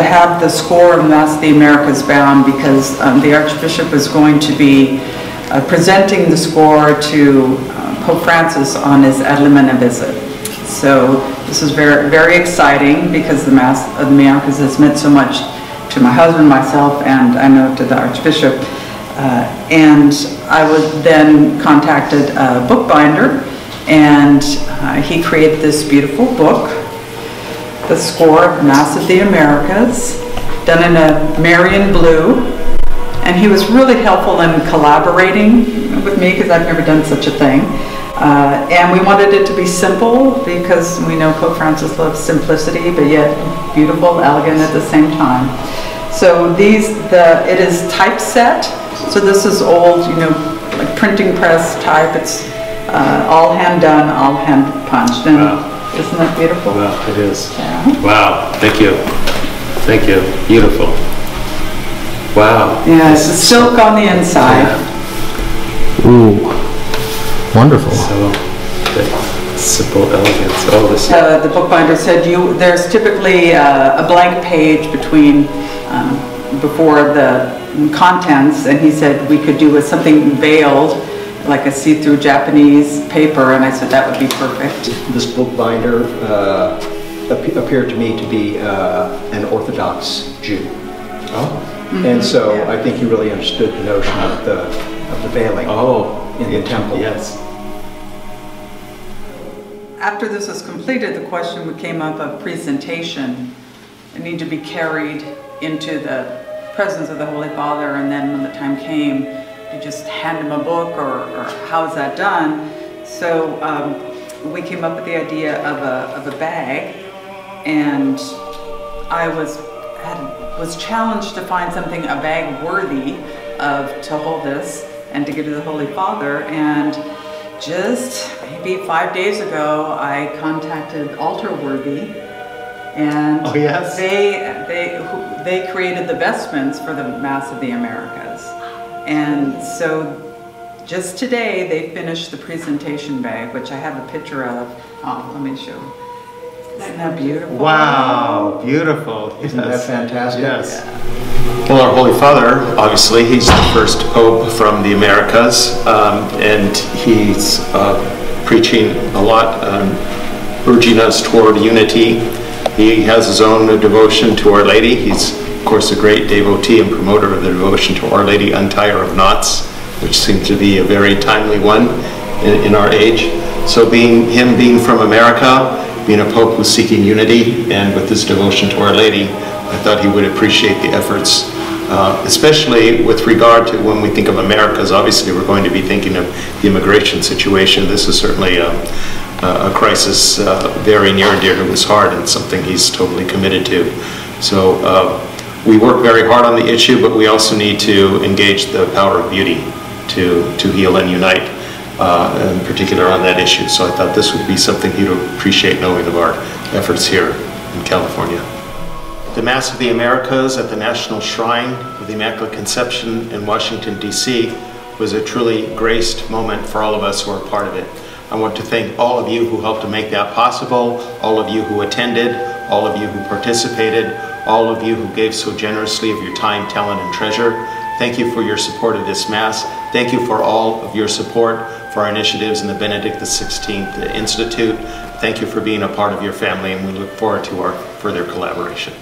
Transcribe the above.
have the score of Mass the Americas bound because um, the Archbishop is going to be uh, presenting the score to uh, Pope Francis on his Ad Limina visit. So this is very, very exciting because the Mass of the Americas has meant so much to my husband, myself, and I know to the Archbishop. Uh, and I was then contacted a bookbinder and uh, he created this beautiful book the score of Mass of the Americas, done in a Marian blue. And he was really helpful in collaborating with me because I've never done such a thing. Uh, and we wanted it to be simple because we know Pope Francis loves simplicity, but yet beautiful, elegant at the same time. So these, the it is typeset. So this is old, you know, like printing press type. It's uh, all hand done, all hand punched. And Wow. Isn't that beautiful? Wow, it is. Yeah. Wow, thank you. Thank you. Beautiful. Wow. Yeah, it's silk on the inside. Yeah. Ooh, wonderful. So, the simple elegance. Oh, this, Uh, The bookbinder said you, there's typically uh, a blank page between, um, before the contents, and he said we could do with something veiled, like a see-through Japanese paper, and I said that would be perfect. This bookbinder uh, appeared to me to be uh, an Orthodox Jew. oh, And so I think he really understood the notion of the, of the veiling oh. in the temple. Yes. After this was completed, the question came up of presentation. It needed to be carried into the presence of the Holy Father, and then when the time came, you just hand him a book, or, or how is that done? So um, we came up with the idea of a, of a bag, and I was had, was challenged to find something a bag worthy of to hold this and to give to the Holy Father, and just maybe five days ago, I contacted Altar Worthy, and Oh, yes? they they they created the vestments for the Mass of the Americas, and so just today they finished the presentation bag, which I have a picture of. Oh, let me show. Isn't that beautiful? Wow, beautiful. Isn't that fantastic? Yes. Well, our Holy Father, obviously, he's the first pope from the Americas, um, and he's uh, preaching a lot, um, urging us toward unity. He has his own devotion to Our Lady. He's, of course, a great devotee and promoter of the devotion to Our Lady, Untier of Knots, which seems to be a very timely one in, in our age. So, being him being from America, being a pope who's seeking unity, and with his devotion to Our Lady, I thought he would appreciate the efforts, uh, especially with regard to when we think of Americas. Obviously, we're going to be thinking of the immigration situation. This is certainly a, a crisis uh, very near and dear to his heart and something he's totally committed to. So uh, we work very hard on the issue, but we also need to engage the power of beauty to, to heal and unite, uh, in particular on that issue. So I thought this would be something he'd appreciate knowing of our efforts here in California. The Mass of the Americas at the National Shrine of the Immaculate Conception in Washington, D.C. was a truly graced moment for all of us who are part of it. I want to thank all of you who helped to make that possible, all of you who attended, all of you who participated, all of you who gave so generously of your time, talent, and treasure. Thank you for your support of this Mass. Thank you for all of your support for our initiatives in the Benedict XVI Institute. Thank you for being a part of your family, and we look forward to our further collaboration.